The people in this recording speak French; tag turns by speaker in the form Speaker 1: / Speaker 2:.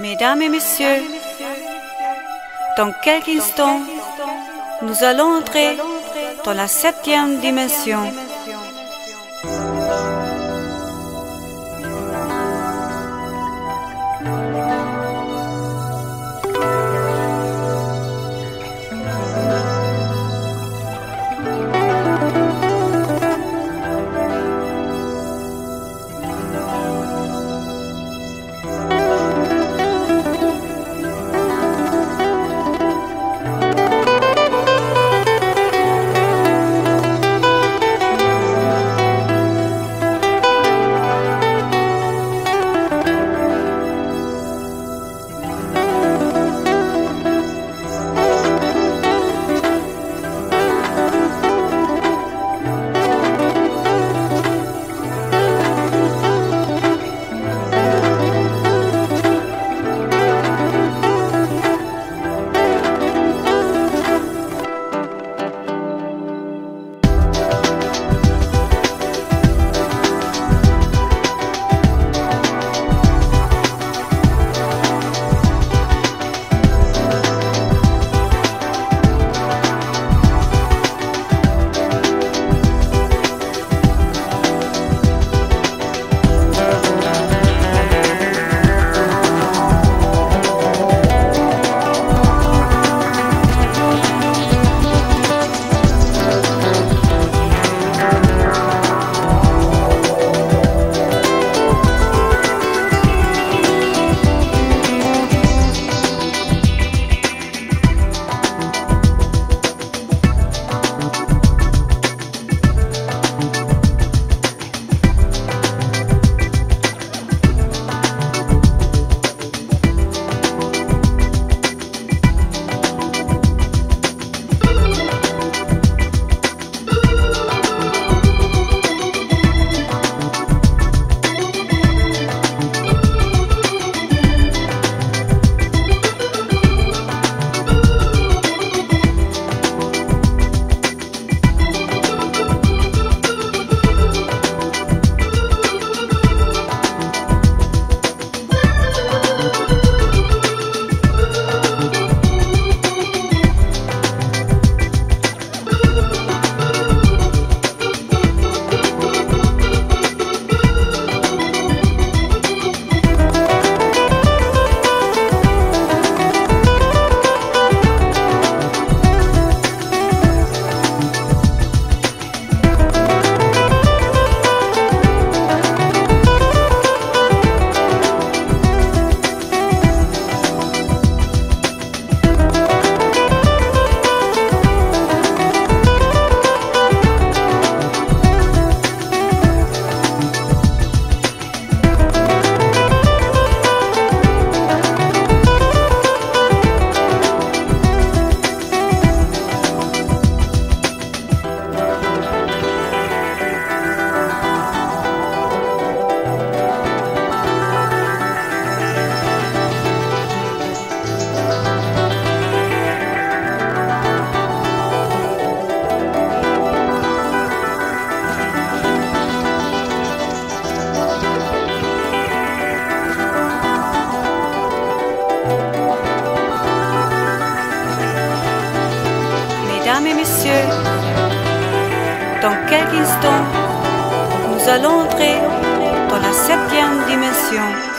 Speaker 1: Mesdames et messieurs, dans quelques instants, nous allons entrer dans la septième dimension. Dans quelques instants, nous allons entrer dans la septième dimension?